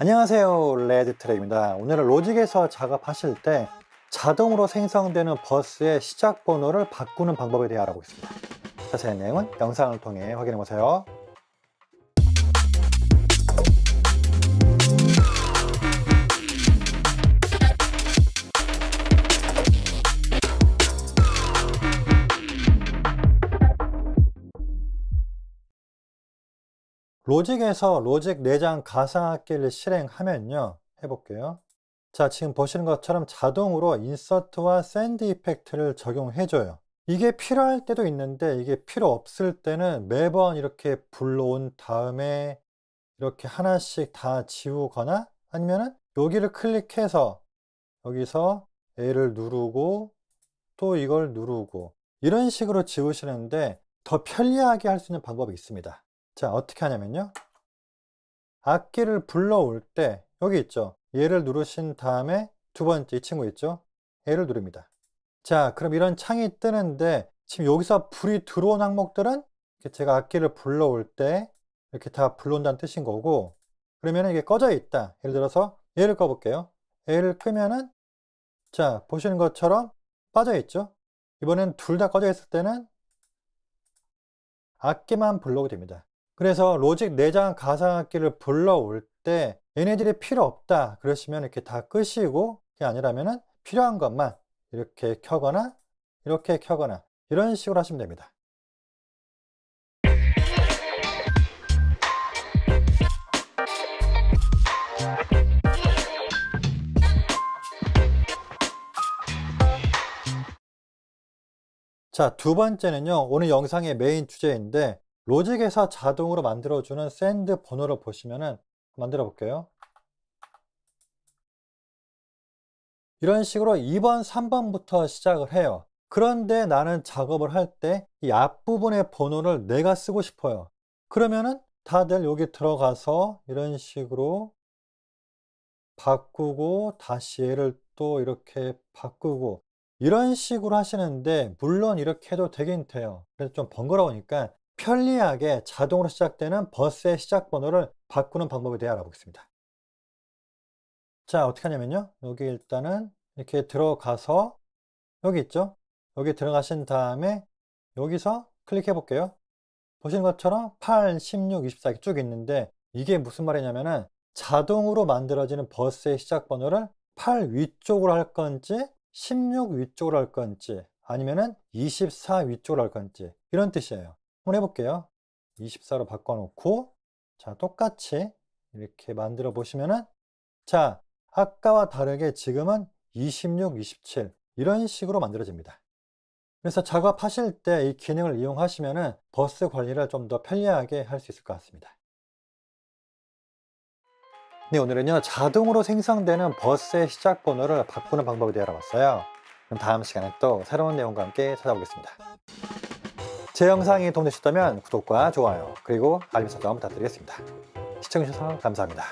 안녕하세요 레드트랙입니다. 오늘은 로직에서 작업하실 때 자동으로 생성되는 버스의 시작 번호를 바꾸는 방법에 대해 알아보겠습니다. 자세한 내용은 영상을 통해 확인해 보세요 로직에서 로직 내장 가상악기를 실행하면요. 해볼게요. 자, 지금 보시는 것처럼 자동으로 insert와 send effect를 적용해줘요. 이게 필요할 때도 있는데 이게 필요 없을 때는 매번 이렇게 불러온 다음에 이렇게 하나씩 다 지우거나 아니면은 여기를 클릭해서 여기서 A를 누르고 또 이걸 누르고 이런 식으로 지우시는데 더 편리하게 할 수 있는 방법이 있습니다. 자, 어떻게 하냐면요. 악기를 불러올 때 여기 있죠. 얘를 누르신 다음에 두 번째 이 친구 있죠. 얘를 누릅니다. 자, 그럼 이런 창이 뜨는데 지금 여기서 불이 들어온 항목들은 제가 악기를 불러올 때 이렇게 다 불러온다는 뜻인 거고 그러면 이게 꺼져 있다. 예를 들어서 얘를 꺼볼게요. 얘를 끄면은 자, 보시는 것처럼 빠져 있죠. 이번엔 둘 다 꺼져 있을 때는 악기만 불러오게 됩니다. 그래서 로직 내장 가상악기를 불러올 때 얘네들이 필요 없다 그러시면 이렇게 다 끄시고 그게 아니라면 필요한 것만 이렇게 켜거나 이렇게 켜거나 이런 식으로 하시면 됩니다. 자, 두 번째는요. 오늘 영상의 메인 주제인데 로직에서 자동으로 만들어주는 send 번호를 보시면은 만들어 볼게요. 이런 식으로 2번, 3번부터 시작을 해요. 그런데 나는 작업을 할 때 이 앞부분의 번호를 내가 쓰고 싶어요. 그러면은 다들 여기 들어가서 이런 식으로 바꾸고 다시 얘를 또 이렇게 바꾸고 이런 식으로 하시는데 물론 이렇게 해도 되긴 돼요. 그래서 좀 번거로우니까 편리하게 자동으로 시작되는 버스의 시작 번호를 바꾸는 방법에 대해 알아보겠습니다. 자, 어떻게 하냐면요. 여기 일단은 이렇게 들어가서 여기 있죠? 여기 들어가신 다음에 여기서 클릭해 볼게요. 보시는 것처럼 8, 16, 24 이렇게 쭉 있는데 이게 무슨 말이냐면은 자동으로 만들어지는 버스의 시작 번호를 8 위쪽으로 할 건지 16 위쪽으로 할 건지 아니면은 24 위쪽으로 할 건지 이런 뜻이에요. 한번 해볼게요. 24로 바꿔놓고 자 똑같이 이렇게 만들어 보시면은 자 아까와 다르게 지금은 26, 27 이런 식으로 만들어집니다. 그래서 작업하실 때 이 기능을 이용하시면은 버스 관리를 좀 더 편리하게 할 수 있을 것 같습니다. 네, 오늘은요 자동으로 생성되는 버스의 시작 번호를 바꾸는 방법에 대해 알아봤어요. 그럼 다음 시간에 또 새로운 내용과 함께 찾아오겠습니다. 제 영상이 도움되셨다면 구독과 좋아요 그리고 알림 설정 부탁드리겠습니다. 시청해주셔서 감사합니다.